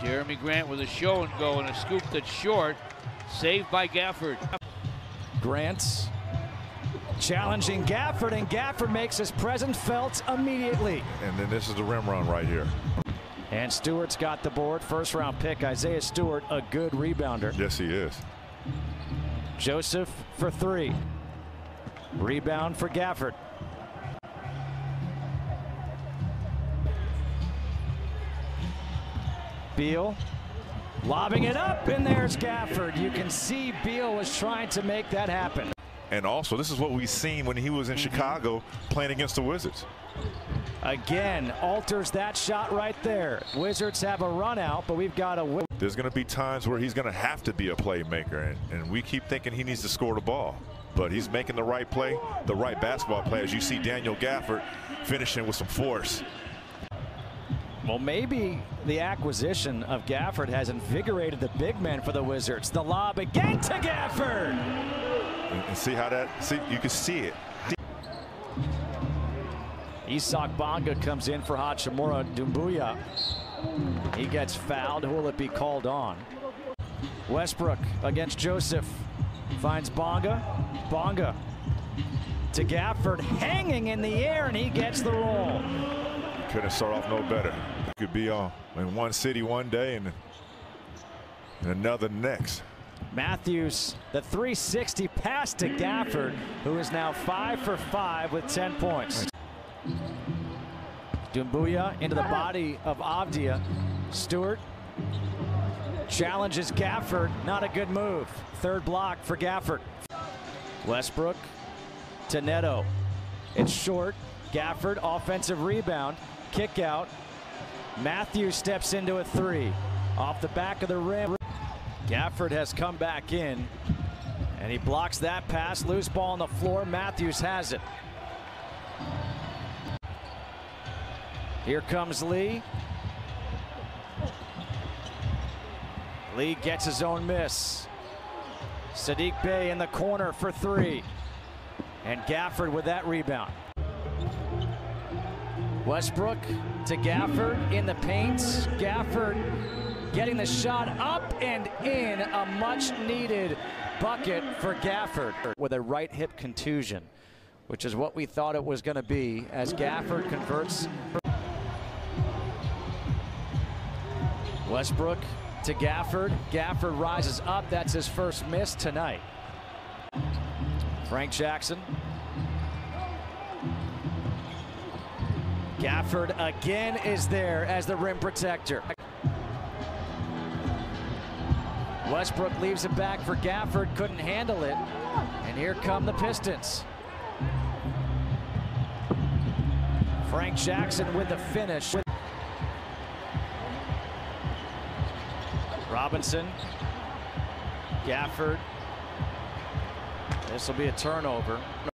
Jerami Grant with a show and go and a scoop that's short. Saved by Gafford. Grant's challenging Gafford, and Gafford makes his presence felt immediately. And then this is the rim run right here. And Stewart's got the board. First round pick, Isaiah Stewart, a good rebounder. Yes, he is. Joseph for three. Rebound for Gafford. Beal lobbing it up, and there's Gafford. You can see Beal was trying to make that happen. And also, this is what we've seen when he was in Chicago playing against the Wizards. Again, alters that shot right there. Wizards have a run out, but we've got a. There's going to be times where he's going to have to be a playmaker, and, and we keep thinking he needs to score the ball. But he's making the right play, the right basketball play, as you see Daniel Gafford finishing with some force. Well, maybe the acquisition of Gafford has invigorated the big men for the Wizards. The lob again to Gafford. And, see how that, see, you can see it. Isaac Bonga comes in for Hachimura Doumbouya. He gets fouled. Who will it be called on? Westbrook against Joseph. Finds Bonga. Bonga to Gafford hanging in the air and he gets the roll. Couldn't start off no better. Could be on in one city one day and, and another next. Mathews, the 360 pass to Gafford, who is now 5 for 5 with 10 points. Doumbouya into the body of Avdija. Stewart challenges Gafford. Not a good move. Third block for Gafford. Westbrook to Neto. It's short. Gafford, offensive rebound. Kick out. Mathews steps into a three. Off the back of the rim. Gafford has come back in. And he blocks that pass. Loose ball on the floor. Mathews has it. Here comes Lee. Lee gets his own miss. Saddiq Bey in the corner for three. And Gafford with that rebound. Westbrook to Gafford in the paint. Gafford getting the shot up and in. A much needed bucket for Gafford with a right hip contusion, which is what we thought it was going to be as Gafford converts. Westbrook to Gafford. Gafford rises up. That's his first miss tonight. Frank Jackson. Gafford again is there as the rim protector. Westbrook leaves it back for Gafford, couldn't handle it. And here come the Pistons. Frank Jackson with the finish. Robinson. Gafford. This will be a turnover.